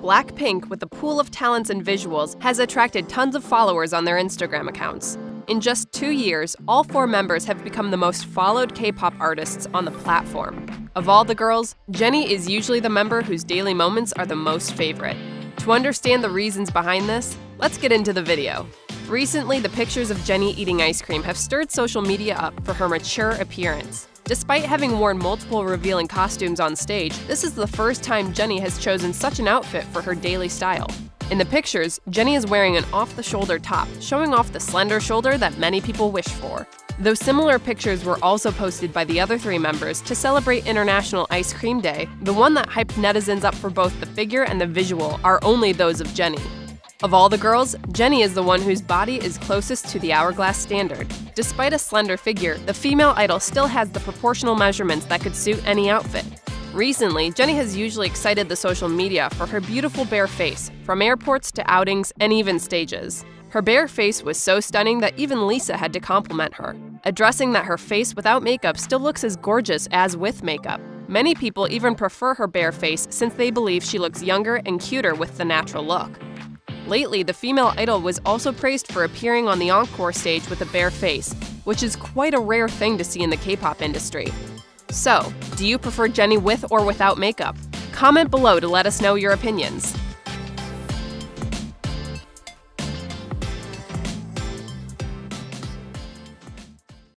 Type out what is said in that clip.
Blackpink, with a pool of talents and visuals, has attracted tons of followers on their Instagram accounts. In just two years, all four members have become the most followed K pop artists on the platform. Of all the girls, Jennie is usually the member whose daily moments are the most favorite. To understand the reasons behind this, let's get into the video. Recently, the pictures of Jennie eating ice cream have stirred social media up for her mature appearance. Despite having worn multiple revealing costumes on stage, this is the first time Jennie has chosen such an outfit for her daily style. In the pictures, Jennie is wearing an off-the-shoulder top, showing off the slender shoulder that many people wish for. Though similar pictures were also posted by the other three members to celebrate International Ice Cream Day, the one that hyped netizens up for both the figure and the visual are only those of Jennie. Of all the girls, Jennie is the one whose body is closest to the hourglass standard. Despite a slender figure, the female idol still has the proportional measurements that could suit any outfit. Recently, Jennie has usually excited the social media for her beautiful bare face, from airports to outings and even stages. Her bare face was so stunning that even Lisa had to compliment her, addressing that her face without makeup still looks as gorgeous as with makeup. Many people even prefer her bare face since they believe she looks younger and cuter with the natural look. Lately, the female idol was also praised for appearing on the encore stage with a bare face, which is quite a rare thing to see in the K-pop industry. So, do you prefer Jennie with or without makeup? Comment below to let us know your opinions.